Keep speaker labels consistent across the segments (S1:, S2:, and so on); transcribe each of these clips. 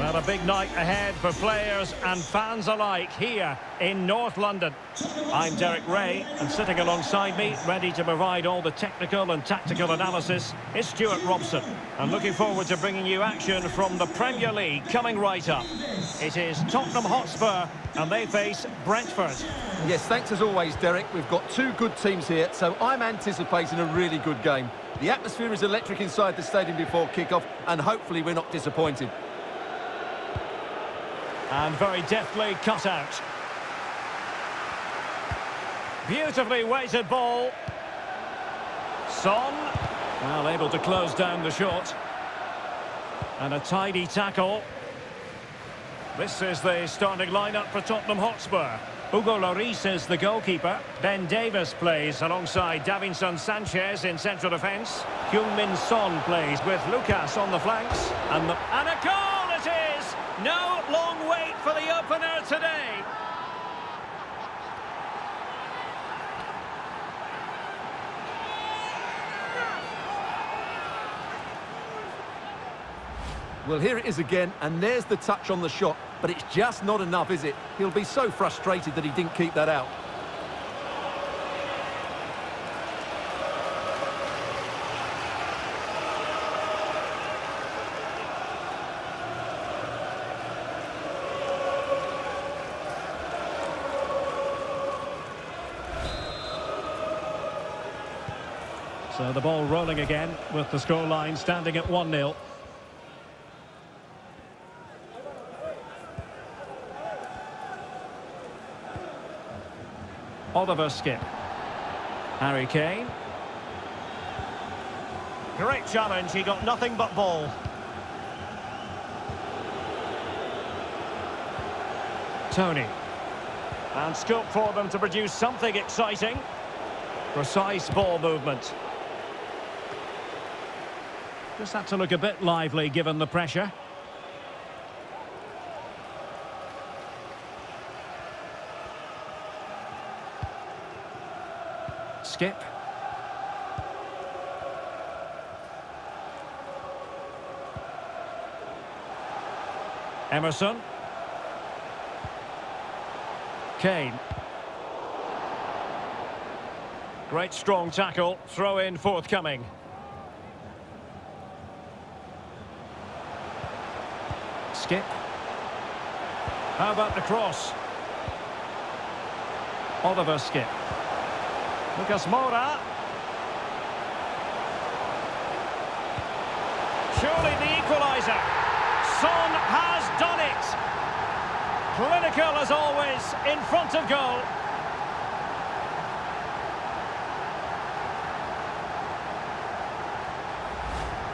S1: Well, a big night ahead for players and fans alike here in North London. I'm Derek Ray, and sitting alongside me, ready to provide all the technical and tactical analysis, is Stuart Robson. And looking forward to bringing you action from the Premier League coming right up. It is Tottenham Hotspur, and they face Brentford.
S2: Yes, thanks as always, Derek. We've got two good teams here, so I'm anticipating a really good game. The atmosphere is electric inside the stadium before kick-off, and hopefully we're not disappointed.
S1: And very deftly cut out. Beautifully weighted ball. Son. Well, able to close down the shot. And a tidy tackle. This is the starting lineup for Tottenham Hotspur. Hugo Lloris is the goalkeeper. Ben Davies plays alongside Davinson Sanchez in central defence. Heung-Min Son plays with Lucas on the flanks. And, the, and a goal it is! No long wait for the opener today.
S2: Well, here it is again, and there's the touch on the shot, but it's just not enough, is it? He'll be so frustrated that he didn't keep that out.
S1: So the ball rolling again with the scoreline standing at 1-0. Oliver Skipp. Harry Kane. Great challenge, he got nothing but ball. Toney. And scope for them to produce something exciting. Precise ball movement. Just had to look a bit lively given the pressure. Skipp. Emerson. Kane. Great strong tackle, throw in forthcoming. How about the cross? Oliver Skipp. Lucas Moura. Surely the equaliser. Son has done it. Clinical as always, in front of goal.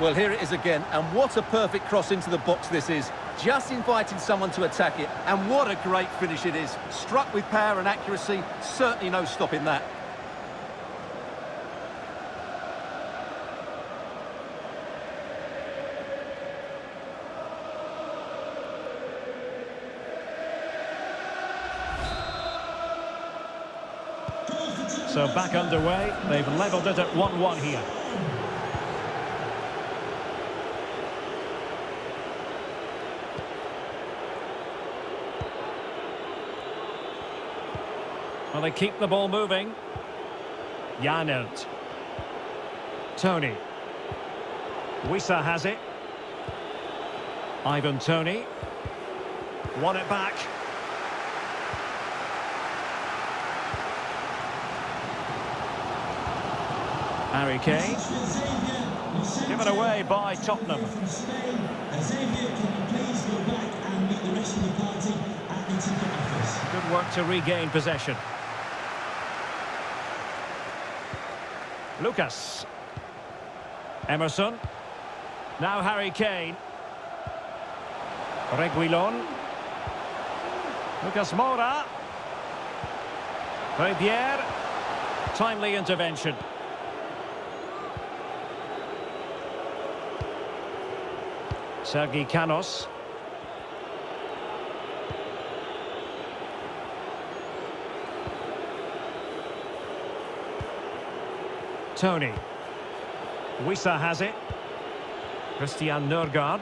S2: Well, here it is again, and what a perfect cross into the box this is. Just inviting someone to attack it, and what a great finish it is. Struck with power and accuracy, certainly no stopping that.
S1: So back underway, they've levelled it at 1-1 here. Well, they keep the ball moving. Janelt. Toney. Wissa has it. Ivan Toney. Won it back. Harry Kane. Given away by Tottenham. Good work to regain possession. Lucas. Emerson. Now Harry Kane. Reguilon. Lucas Moura. Riviere. Timely intervention. Sergi Canos. Toney. Wissa has it. Christian Nørgaard.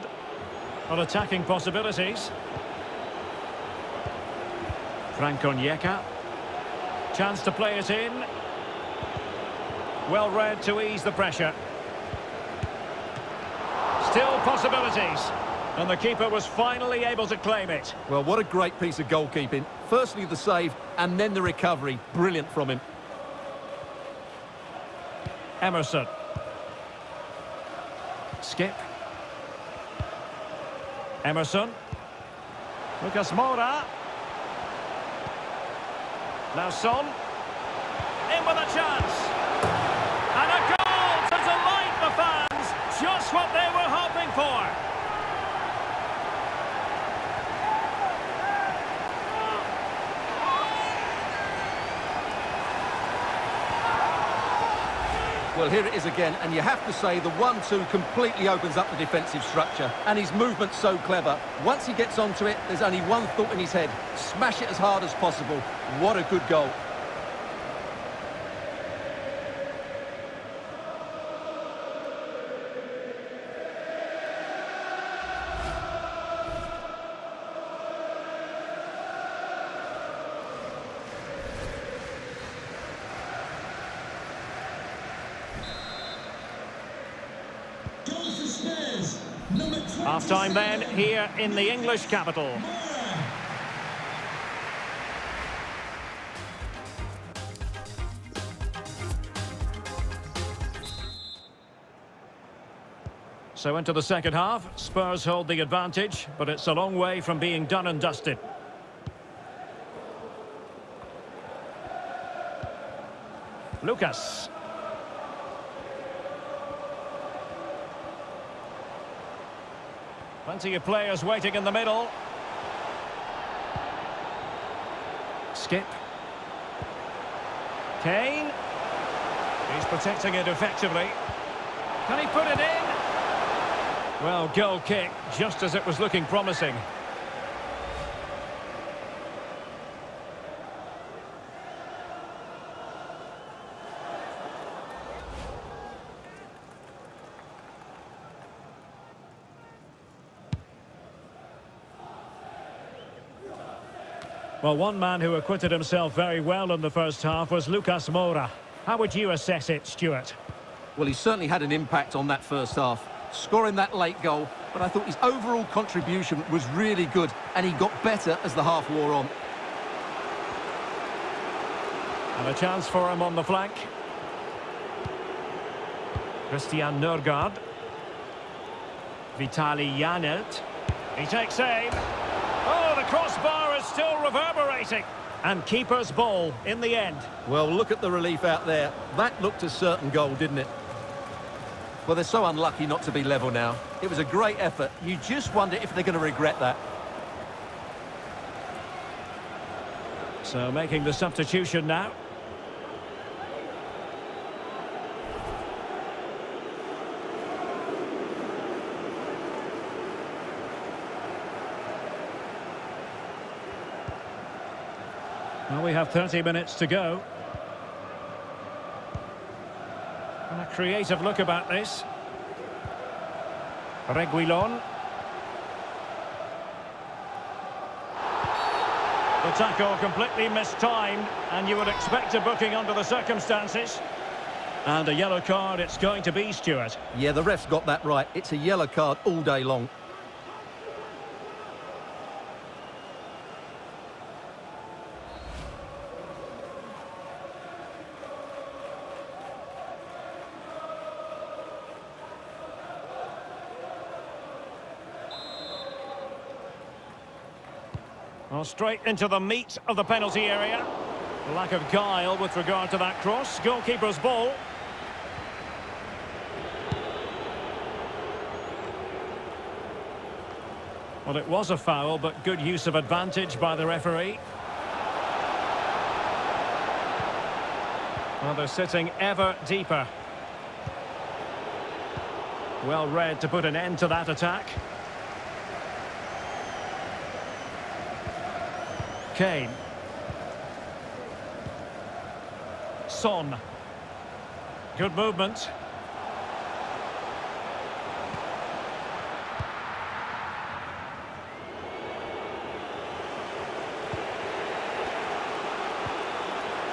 S1: on attacking possibilities. Frank Onyeka. Chance to play it in. Well read to ease the pressure. Still possibilities. And the keeper was finally able to claim it.
S2: Well, what a great piece of goalkeeping. Firstly, the save, and then the recovery. Brilliant from him.
S1: Emerson. Skipp. Emerson. Lucas Moura. Now Son. In with a chance. And a goal to delight the fans. Just what they were hoping for.
S2: Well, here it is again, and you have to say the 1-2 completely opens up the defensive structure, and his movement's so clever. Once he gets onto it, there's only one thought in his head. Smash it as hard as possible. What a good goal.
S1: Half time then here in the English capital. So into the second half, Spurs hold the advantage, but it's a long way from being done and dusted. Lucas. Plenty of players waiting in the middle. Skipp. Kane. He's protecting it effectively. Can he put it in? Well, goal kick, just as it was looking promising. Well, one man who acquitted himself very well in the first half was Lucas Moura. How would you assess it, Stuart?
S2: Well, he certainly had an impact on that first half, scoring that late goal, but I thought his overall contribution was really good, and he got better as the half wore on.
S1: And a chance for him on the flank. Christian Nørgaard. Vitali Janelt. He takes aim. Oh, the crossbar is still reverberating. And keeper's ball in the end.
S2: Well, look at the relief out there. That looked a certain goal, didn't it? Well, they're so unlucky not to be level now. It was a great effort. You just wonder if they're going to regret that.
S1: So making the substitution now. Well, we have 30 minutes to go. And a creative look about this. Reguilon. The tackle completely mistimed, and you would expect a booking under the circumstances. And a yellow card it's going to be, Stuart.
S2: Yeah, the ref's got that right. It's a yellow card all day long.
S1: Straight into the meat of the penalty area. Lack of guile with regard to that cross. Goalkeeper's ball. Well, it was a foul, but good use of advantage by the referee. Well, they're sitting ever deeper. Well read to put an end to that attack. Kane. Son. Good movement.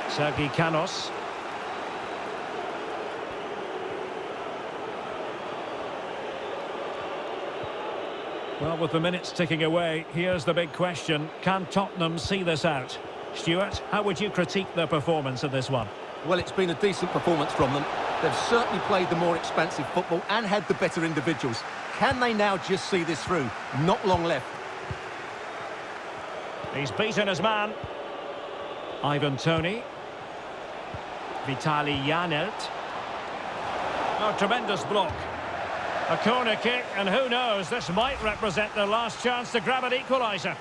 S1: Sergi Canos. Well, with the minutes ticking away, here's the big question. Can Tottenham see this out? Stuart, how would you critique their performance in this one?
S2: Well, it's been a decent performance from them. They've certainly played the more expansive football and had the better individuals. Can they now just see this through? Not long left.
S1: He's beaten his man. Ivan Toney. Vitali Janelt. A tremendous block. A corner kick, and who knows, this might represent their last chance to grab an equaliser.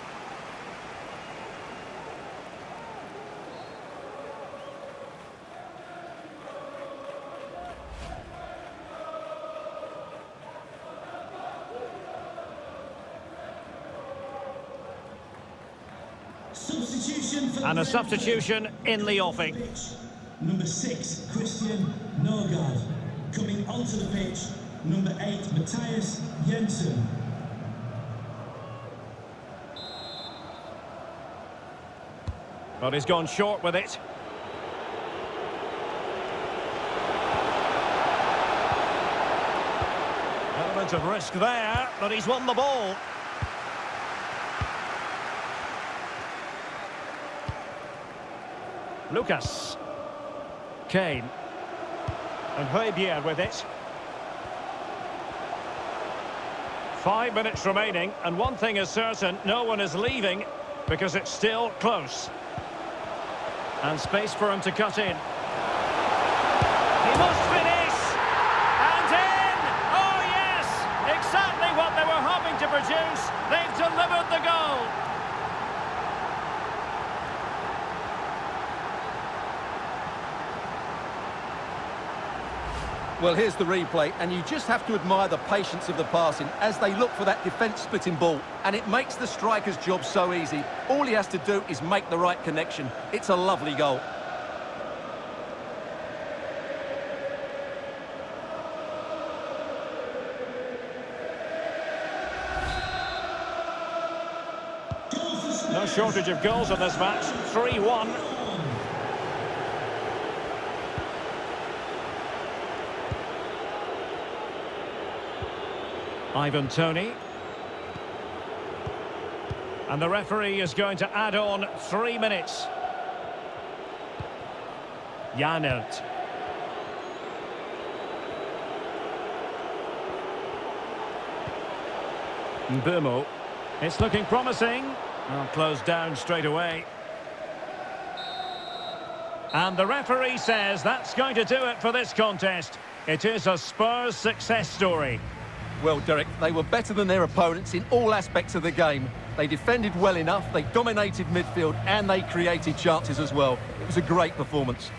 S1: and a substitution in the offing.
S3: Number six, Christian Nørgaard. Coming onto the pitch, number eight, Mathias Jensen.
S1: But he's gone short with it. Element of risk there, but he's won the ball. Lucas. Kane. And Højbjerg with it. Five minutes remaining, and one thing is certain, no one is leaving because it's still close. And space for him to cut in. He must finish! And in! Oh yes! Exactly what they were hoping to produce. They've delivered the goal.
S2: Well, here's the replay, and you just have to admire the patience of the passing as they look for that defence-splitting ball, and it makes the striker's job so easy. All he has to do is make the right connection. It's a lovely goal.
S1: No shortage of goals in this match. 3-1. Ivan Toney. And the referee is going to add on three minutes. Janelt. Mbeumo. It's looking promising. Well, closed down straight away. And the referee says that's going to do it for this contest. It is a Spurs success story.
S2: Well, Derek, they were better than their opponents in all aspects of the game. They defended well enough, they dominated midfield, and they created chances as well. It was a great performance.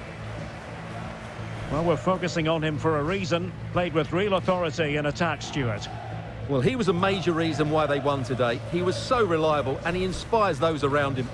S1: Well, we're focusing on him for a reason. Played with real authority in attack, Stuart.
S2: Well, he was a major reason why they won today. He was so reliable, and he inspires those around him.